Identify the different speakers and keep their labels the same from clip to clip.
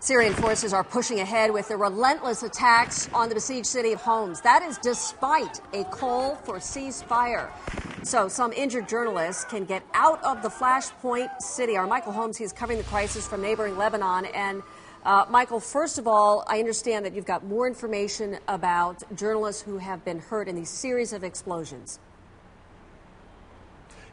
Speaker 1: Syrian forces are pushing ahead with the relentless attacks on the besieged city of Homs. That is despite a call for ceasefire. So some injured journalists can get out of the flashpoint city. Our Michael Holmes, he's covering the crisis from neighboring Lebanon. And uh, Michael, first of all, I understand that you've got more information about journalists who have been hurt in these series of explosions.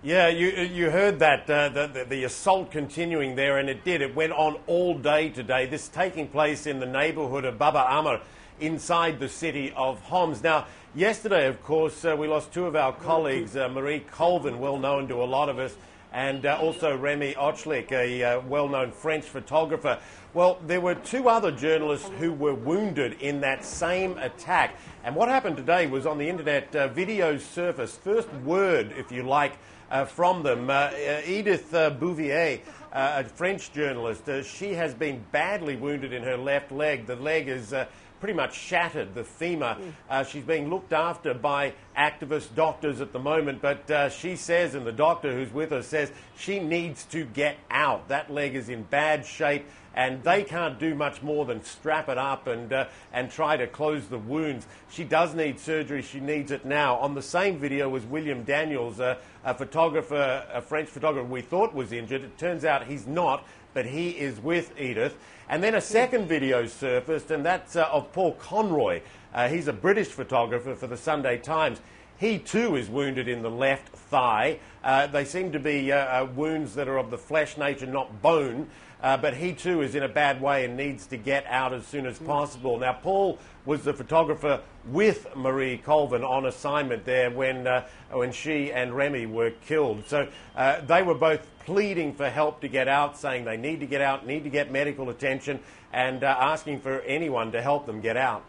Speaker 2: Yeah, you, you heard that, uh, the, the, the, assault continuing there, and it did. It went on all day today. This taking place in the neighbourhood of Baba Amr inside the city of Homs. Now, yesterday, of course, uh, we lost two of our colleagues, uh, Marie Colvin, well known to a lot of us, and uh, also Remy Ochlik, a uh, well known French photographer. Well, there were two other journalists who were wounded in that same attack. And what happened today was on the internet, uh, videos surfaced, first word, if you like, uh, from them. Uh, uh, Edith Bouvier, a French journalist, she has been badly wounded in her left leg. The leg is pretty much shattered, the femur. Uh, she's being looked after by activist doctors at the moment, but uh, she says, and the doctor who's with her says, she needs to get out. That leg is in bad shape, and they can't do much more than strap it up and, uh, and try to close the wounds. She does need surgery, she needs it now. On the same video was William Daniels, a photographer, a French photographer we thought was injured. It turns out he's not but he is with Edith. And then a second video surfaced, and that's uh, Paul Conroy. Uh, he's a British photographer for the Sunday Times. He too is wounded in the left thigh. Uh, they seem to be uh, uh, wounds that are of the flesh nature, not bone. Uh, but he too is in a bad way and needs to get out as soon as possible. Now, Paul was the photographer with Marie Colvin on assignment there when, uh, when she and Remy were killed. So uh, they were both pleading for help to get out, saying they need to get out, need to get medical attention, and uh, asking for anyone to help them get out.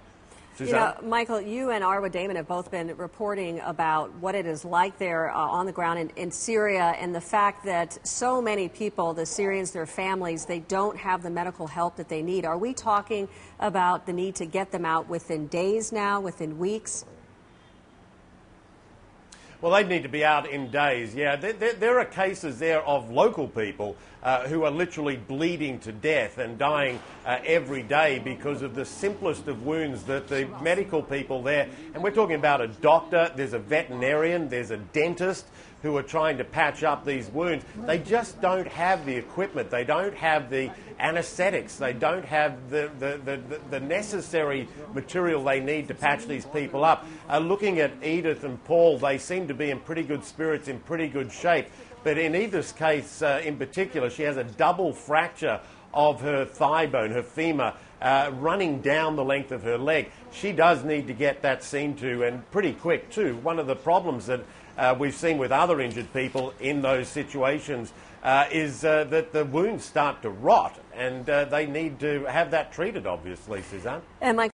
Speaker 1: You know, Michael, you and Arwa Damon have both been reporting about what it is like there uh, on the ground in, in, Syria and the fact that so many people, the Syrians, their families, they don't have the medical help that they need. Are we talking about the need to get them out within days now, within weeks?
Speaker 2: Well, they'd need to be out in days, yeah. There, there, there are cases there of local people uh, who are literally bleeding to death and dying uh, every day because of the simplest of wounds that the medical people there, and we're talking about a doctor, there's a veterinarian, there's a dentist who are trying to patch up these wounds. They just don't have the equipment, they don't have the anesthetics, they don't have the, the, the, the necessary material they need to patch these people up. Uh, looking at Edith and Paul, they seem to be in pretty good spirits, in pretty good shape. But in Edith's case uh, in particular, she has a double fracture of her thigh bone, her femur, uh, running down the length of her leg. She does need to get that seen to, and pretty quick too. One of the problems that uh, we've seen with other injured people in those situations uh, is uh, that the wounds start to rot, and uh, they need to have that treated, obviously, Suzanne.
Speaker 1: And Mike